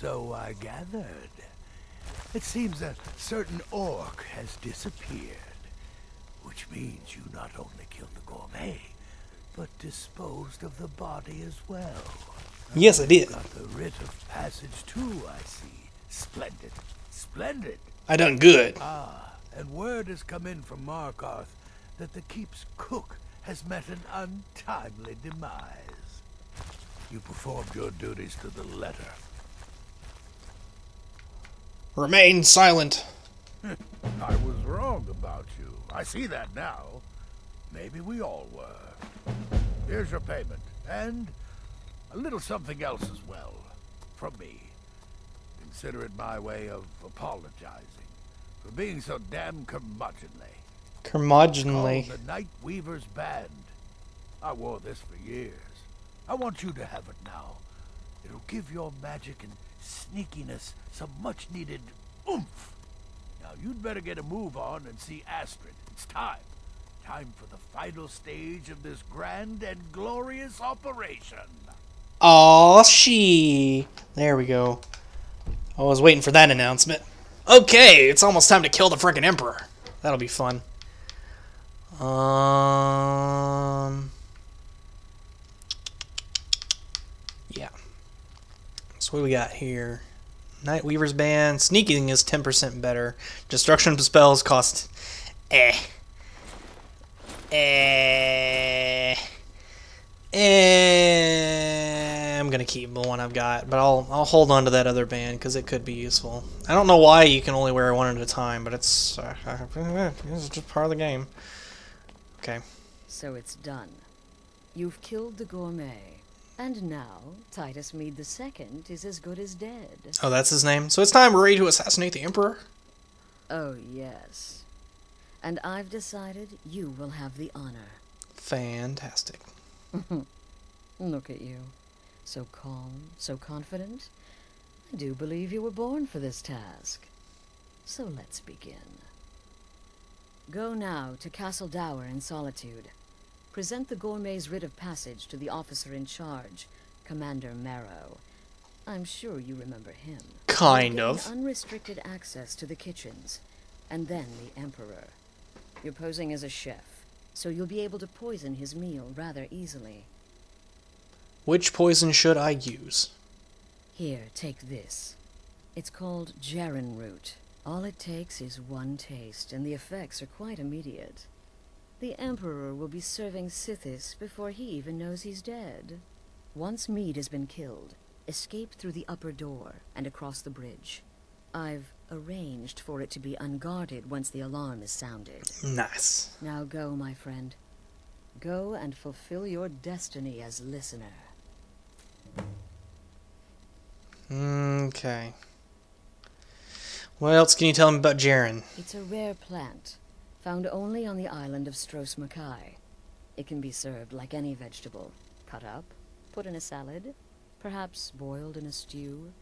So I gathered. It seems a certain orc has disappeared. Which means you not only killed the gourmet, but disposed of the body as well. Yes, I did. Got the writ of passage too, I see. Splendid. Splendid. I done good. Ah, and word has come in from Markarth that the keep's cook has met an untimely demise. You performed your duties to the letter. Remain silent. I was wrong about you. I see that now. Maybe we all were. Here's your payment, and a little something else as well, from me. Consider it my way of apologizing for being so damn curmudgeonly. Curmudgeonly. The Night Weaver's Band. I wore this for years. I want you to have it now. It'll give your magic and sneakiness some much needed oomph. Now you'd better get a move on and see Astrid. It's time. Time for the final stage of this grand and glorious operation. Aw, she. There we go. I was waiting for that announcement. Okay, it's almost time to kill the frickin' Emperor. That'll be fun. Um. Yeah. So what do we got here? Night Weaver's Band. Sneaking is 10% better. Destruction spells cost. Eh. Eh. Eh, I'm gonna keep the one I've got, but I'll I'll hold on to that other band because it could be useful. I don't know why you can only wear one at a time, but it's uh, it's just part of the game. Okay. so it's done. You've killed the gourmet. And now, Titus Mede II is as good as dead. Oh, that's his name. So it's time we're ready to assassinate the Emperor. Oh, yes. And I've decided you will have the honor. Fantastic. Look at you. So calm, so confident. I do believe you were born for this task. So let's begin. Go now to Castle Dour in Solitude. Present the gourmet's writ of passage to the officer in charge, Commander Maro. I'm sure you remember him. Kind of. Unrestricted access to the kitchens, and then the Emperor. You're posing as a chef, so you'll be able to poison his meal rather easily. Which poison should I use? Here, take this. It's called Jarrin root. All it takes is one taste, and the effects are quite immediate. The Emperor will be serving Sithis before he even knows he's dead. Once Mede has been killed, escape through the upper door and across the bridge. I've arranged for it to be unguarded once the alarm is sounded. Nice. Now go, my friend. Go and fulfill your destiny as listener. Okay. What else can you tell me about Jarrin? It's a rare plant, found only on the island of Stros M'Kai. It can be served like any vegetable, cut up, put in a salad, perhaps boiled in a stew.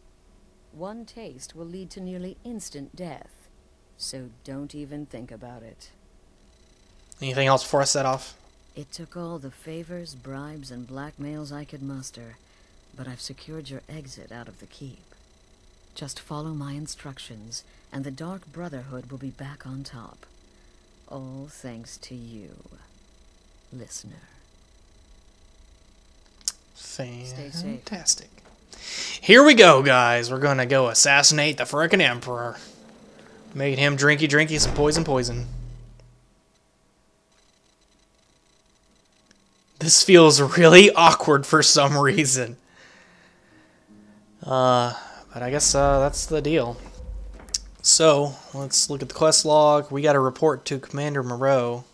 One taste will lead to nearly instant death, so don't even think about it. Anything else before I set off? It took all the favors, bribes, and blackmails I could muster, but I've secured your exit out of the keep. Just follow my instructions, and the Dark Brotherhood will be back on top. All thanks to you, listener. Fantastic. Here we go, guys. We're gonna go assassinate the frickin' Emperor. Making him drinky drinky some poison poison. This feels really awkward for some reason. Uh, but I guess uh, that's the deal. So, let's look at the quest log. We got a report to Commander Maro.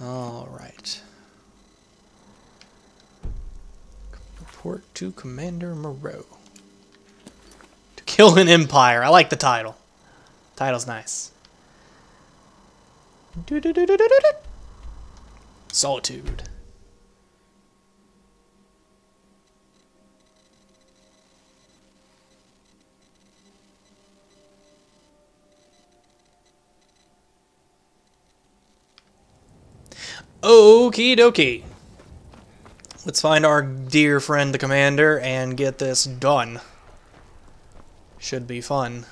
Alright. Report to Commander Maro. To kill an empire. I like the title. Title's nice. Solitude. Okie dokie. Let's find our dear friend the commander and get this done. Should be fun.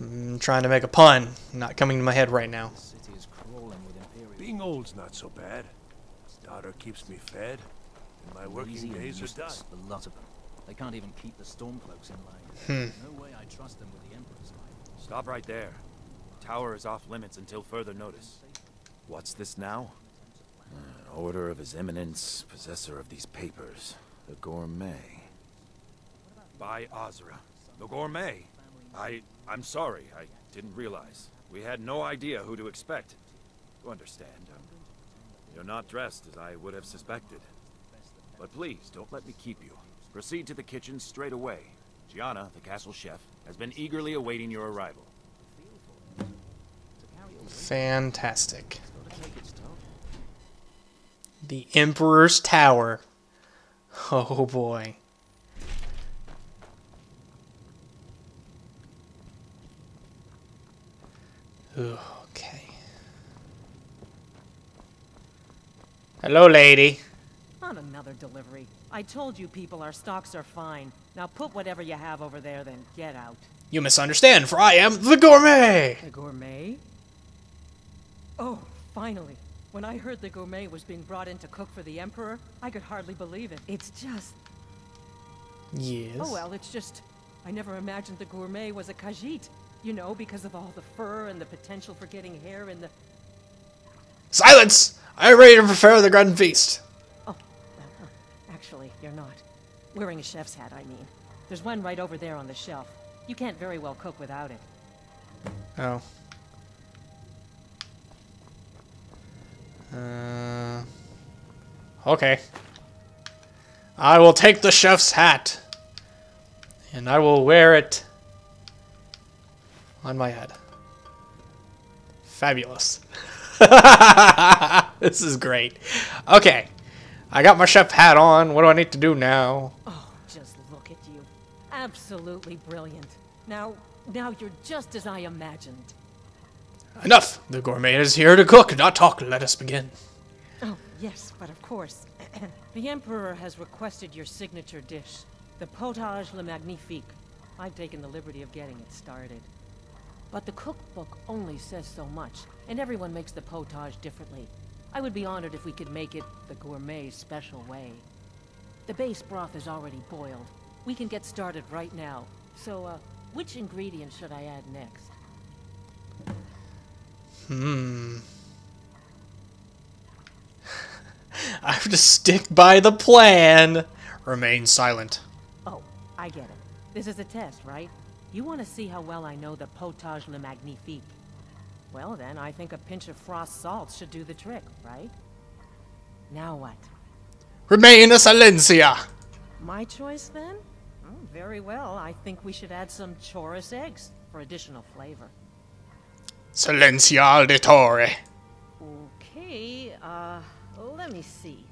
I'm trying to make a pun, not coming to my head right now. The city is crawling with Imperial. Being old's not so bad. Daughter keeps me fed, and my working Easy days are done. useless, the lot of them. They can't even keep the Stormcloaks in Hmm. line. No way I trust them with the Emperor's life. Stop right there. Tower is off limits until further notice. What's this now? An order of His Eminence, possessor of these papers. The Gourmet. By Azura. The Gourmet? I... I'm sorry. I didn't realize. We had no idea who to expect. You understand. Um, you're not dressed as I would have suspected. But please, don't let me keep you. Proceed to the kitchen straight away. Gianna, the castle chef, has been eagerly awaiting your arrival. Fantastic. Gotta take its toll. The Emperor's Tower. Oh boy. Okay. Hello, lady. Not another delivery. I told you people our stocks are fine. Now put whatever you have over there, then get out. You misunderstand, for I am the gourmet. The gourmet? Oh, finally. When I heard the gourmet was being brought in to cook for the Emperor, I could hardly believe it. It's just. Yes. Oh well, it's just. I never imagined the gourmet was a Khajiit. You know, because of all the fur and the potential for getting hair in the. Silence! I am ready to prepare the grand feast. Oh, uh, actually, you're not. Wearing a chef's hat, I mean. There's one right over there on the shelf. You can't very well cook without it. Oh. Uh, okay. I will take the chef's hat. And I will wear it on my head. Fabulous. this is great. Okay. I got my chef hat on. What do I need to do now? Oh, just look at you. Absolutely brilliant. Now, now you're just as I imagined. Enough! The gourmet is here to cook, not talk. Let us begin. Oh, yes, but of course. the Emperor has requested your signature dish, the potage le magnifique. I've taken the liberty of getting it started. But the cookbook only says so much, and everyone makes the potage differently. I would be honored if we could make it the gourmet special way. The base broth is already boiled. We can get started right now. So, uh, which ingredient should I add next? Hmm. I have to stick by the plan. Remain silent. Oh, I get it. This is a test, right? You want to see how well I know the potage le magnifique. Well then, I think a pinch of frost salt should do the trick, right? Now what? Remain a silencia. My choice then? Oh, very well. I think we should add some chaurus eggs for additional flavor. Silencia auditore. Okay, uh, let me see.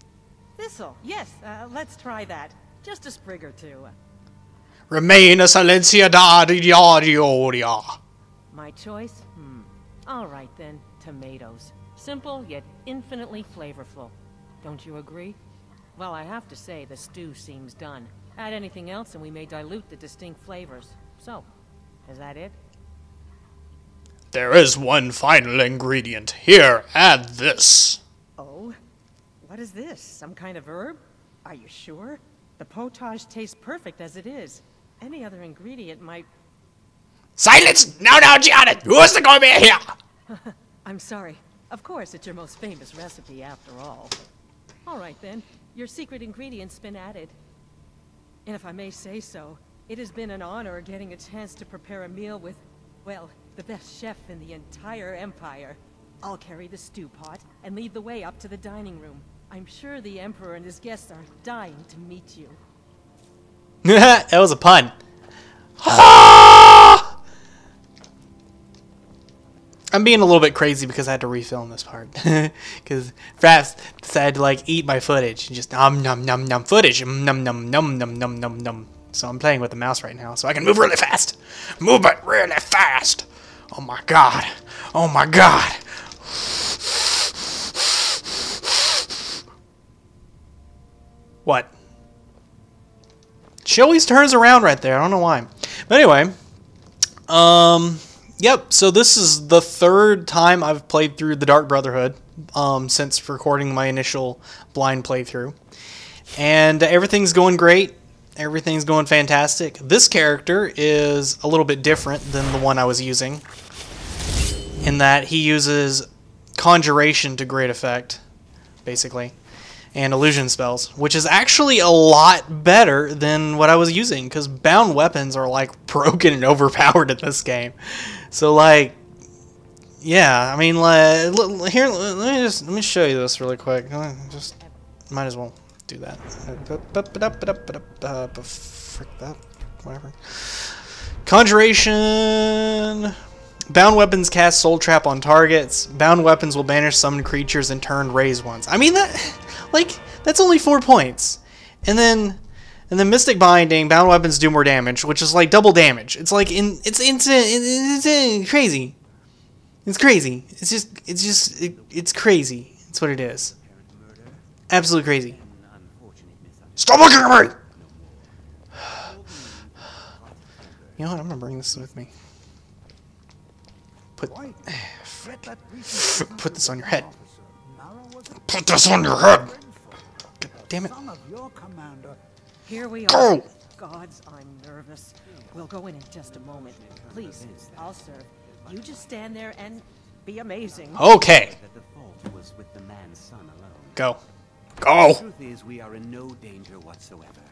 This'll. Yes, uh, let's try that. Just a sprig or two. Remain a silencia da dioria. My choice? Hmm. All right then, tomatoes. Simple yet infinitely flavorful. Don't you agree? Well, I have to say, the stew seems done. Add anything else and we may dilute the distinct flavors. So, is that it? There is one final ingredient. Here, add this. Oh? What is this? Some kind of herb? Are you sure? The potage tastes perfect as it is. Any other ingredient might... Silence! Now, now, Gianna! Who is the gourmet here? I'm sorry. Of course, it's your most famous recipe after all. All right then, your secret ingredient's been added. And if I may say so, it has been an honor getting a chance to prepare a meal with, well, the best chef in the entire Empire. I'll carry the stew pot and lead the way up to the dining room. I'm sure the Emperor and his guests are dying to meet you. that was a pun. I'm being a little bit crazy because I had to refilm this part. Because Fraps decided to like eat my footage and just nom nom nom nom footage. Nom nom nom nom nom nom nom. So I'm playing with the mouse right now, so I can move really fast. Move it really fast. Oh my god. Oh my god. What? She always turns around right there. I don't know why. But anyway, um, yep. So this is the third time I've played through the Dark Brotherhood um, since recording my initial blind playthrough, and everything's going great. Everything's going fantastic. This character is a little bit different than the one I was using, in that he uses conjuration to great effect, basically and illusion spells, which is actually a lot better than what I was using because bound weapons are like broken and overpowered in this game. So like, yeah, I mean, like, here, let me just let me show you this really quick. Just might as well do that. Frick that, whatever. Conjuration. Bound weapons cast soul trap on targets. Bound weapons will banish summoned creatures and turn raise ones. I mean that, like that's only four points, and then and then mystic binding. Bound weapons do more damage, which is like double damage. It's like in it's it's, it's, it's crazy. It's crazy. It's just it's just it, it's crazy. It's what it is. Absolutely crazy. Stop looking at me. You know what? I'm gonna bring this with me. Put Why? Let that recent put this on your head. officer, Nara was a Put this on your head. God damn it. son of your commander. Here we Go. are. Gods, I'm nervous. We'll go in in just a moment. Please, I'll serve. You just stand there and be amazing. Okay. that Oh. the fault was with the man's son alone. Go. Go. Truth is, we are in no danger whatsoever.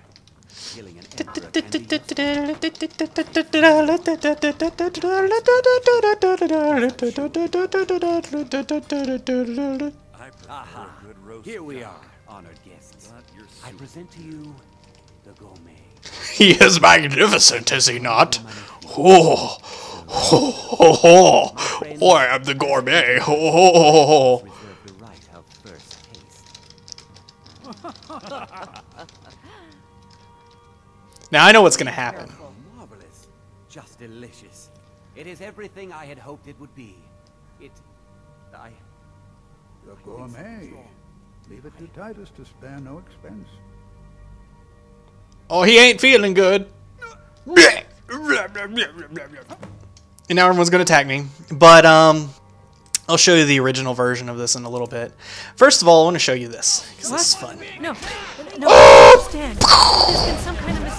Killing an emperor can be. Aha! Here we are, honored guests. I present to you the gourmet. He is magnificent, is he not? Oh, oh, oh, oh. I am the gourmet. Oh, oh, oh, oh. Now I know what's gonna happen. Marvelous. Just delicious. It is everything I had hoped it would be. It... I... The gourmet. Leave it to Titus to spare no expense. Oh, he ain't feeling good. And now everyone's gonna attack me. But um, I'll show you the original version of this in a little bit. First of all, I want to show you this because this is fun. No, no, I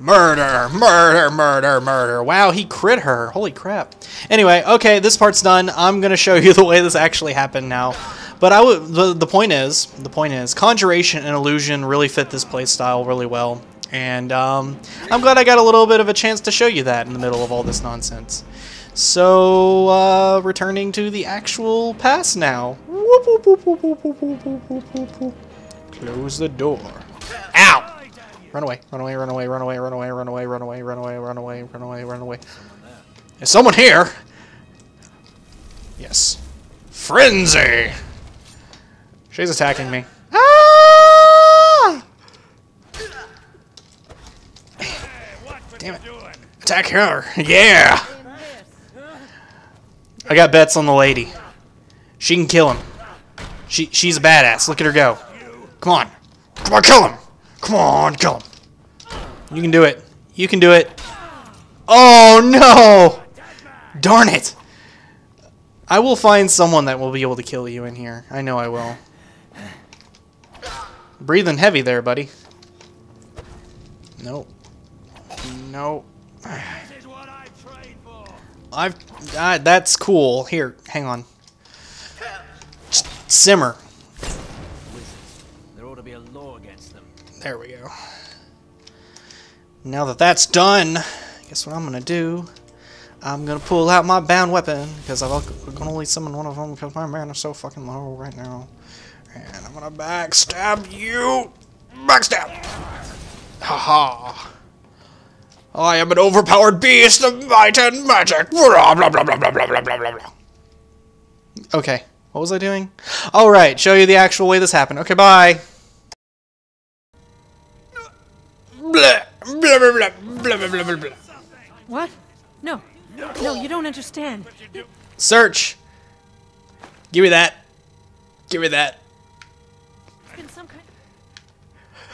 Murder, murder, murder, murder. Wow, he crit her. Holy crap. Anyway, okay, this part's done. I'm going to show you the way this actually happened now. But I the, the point is, the point is, conjuration and illusion really fit this playstyle really well. And um, I'm glad I got a little bit of a chance to show you that in the middle of all this nonsense. So, uh, returning to the actual pass now. Close the door. Run away, run away, run away, run away, run away, run away, run away, run away, run away, run away, run away. Is someone here? Yes. Frenzy! She's attacking me. Ah! Damn it. Attack her. Yeah! I got bets on the lady. She can kill him. She she's a badass. Look at her go. Come on. Come on, kill him. Come on, kill him. You can do it. You can do it. Oh no! Darn it! I will find someone that will be able to kill you in here. I know I will. Breathing heavy there, buddy. Nope. Nope. This is what I trained for. I've. Uh, that's cool. Here, hang on. Just simmer. There we go. Now that that's done, guess what I'm gonna do? I'm gonna pull out my bound weapon because I'm gonna only summon one of them because my mana is so fucking low right now. And I'm gonna backstab you. Backstab. Haha. I am an overpowered beast of might and magic. Blah, blah, blah, blah, blah, blah, blah, blah, blah, blah. Okay, what was I doing? All right, show you the actual way this happened. Okay, bye. Blah, blah, blah, blah, blah, blah, blah, blah. What? No. No, you don't understand. Search. Give me that. Give me that.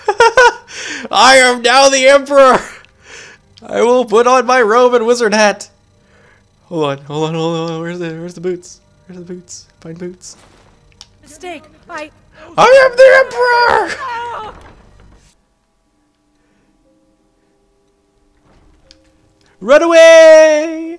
I am now the Emperor! I will put on my robe and wizard hat. Hold on, hold on, hold on. Where's the where's the boots? Where's the boots? Find boots. Mistake. I I am the Emperor! Ah! Run away!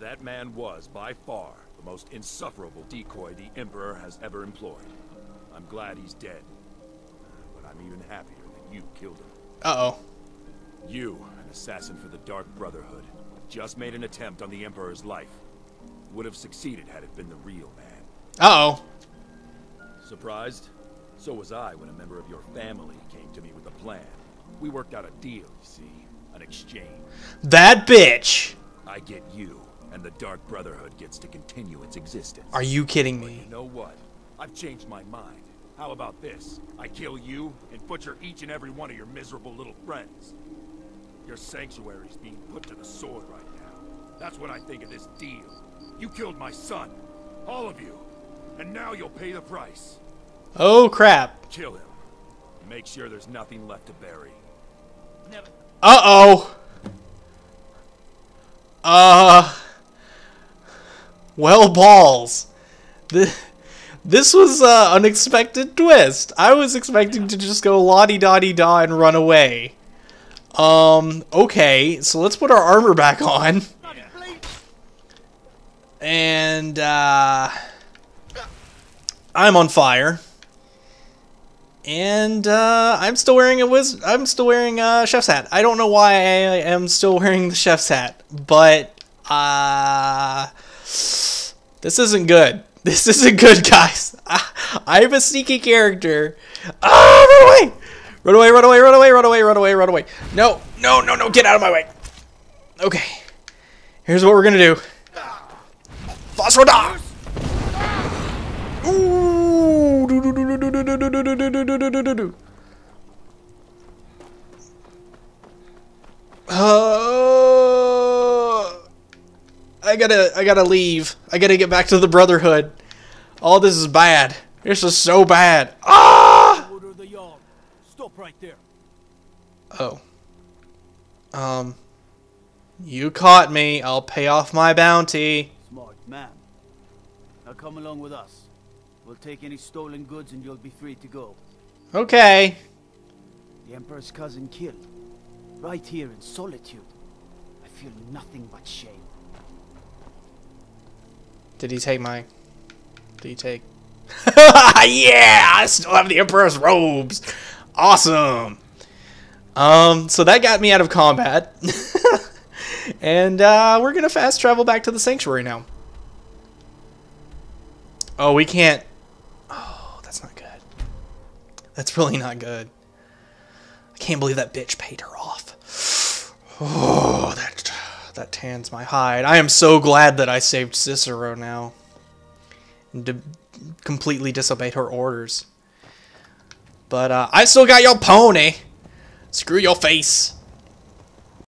That man was, by far, the most insufferable decoy the Emperor has ever employed. I'm glad he's dead. But I'm even happier that you killed him. Uh oh. You, an assassin for the Dark Brotherhood, just made an attempt on the Emperor's life. Would have succeeded had it been the real man. Uh oh. Surprised? So was I when a member of your family came to me with a plan. We worked out a deal, you see. An exchange. That bitch. I get you, and the Dark Brotherhood gets to continue its existence. Are you kidding But me? you know what? I've changed my mind. How about this? I kill you and butcher each and every one of your miserable little friends. Your sanctuary's being put to the sword right now. That's what I think of this deal. You killed my son. All of you. And now you'll pay the price. Oh crap. Kill him. Make sure there's nothing left to bury. Uh oh. Uh. Well, balls. This, this was an unexpected twist. I was expecting to just go la di da di da and run away. Um, okay, so let's put our armor back on. And, uh. I'm on fire. And uh, I'm still wearing a wiz. I'm still wearing a chef's hat. I don't know why I am still wearing the chef's hat, but uh, this isn't good. This isn't good, guys. I'm a sneaky character. Ah, run away! Run away! Run away! Run away! Run away! Run away! Run away! No! No! No! No! Get out of my way! Okay. Here's what we're gonna do. Phosphor Uh, I gotta, I gotta leave. I gotta get back to the Brotherhood. All this is bad. This is so bad. Ah! Stop right there. Oh. Um. You caught me. I'll pay off my bounty. Smart man. Now come along with us. We'll take any stolen goods and you'll be free to go. Okay. The Emperor's cousin killed. Right here in solitude. I feel nothing but shame. Did he take my... Did he take... yeah! I still have the Emperor's robes! Awesome! Um, so that got me out of combat. and, uh, we're gonna fast travel back to the Sanctuary now. Oh, we can't... That's really not good. I can't believe that bitch paid her off. Oh, that that tans my hide. I am so glad that I saved Cicero now. And completely disobeyed her orders. But uh, I still got your pony. Screw your face.